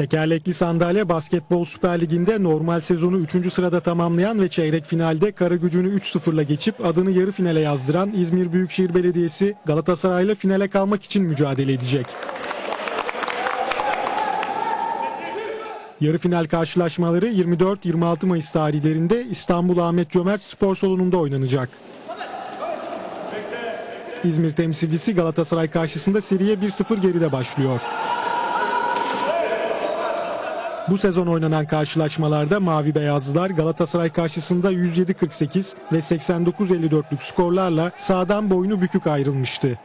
Tekerlekli sandalye Basketbol Süper Ligi'nde normal sezonu 3. sırada tamamlayan ve çeyrek finalde Karagücü'nü 3-0'la geçip adını yarı finale yazdıran İzmir Büyükşehir Belediyesi Galatasaray'la finale kalmak için mücadele edecek. Yarı final karşılaşmaları 24-26 Mayıs tarihlerinde İstanbul Ahmet Cömert Spor Salonu'nda oynanacak. İzmir temsilcisi Galatasaray karşısında seriye 1-0 geride başlıyor. Bu sezon oynanan karşılaşmalarda Mavi Beyazlılar Galatasaray karşısında 107-48 ve 89-54'lük skorlarla sağdan boynu bükük ayrılmıştı.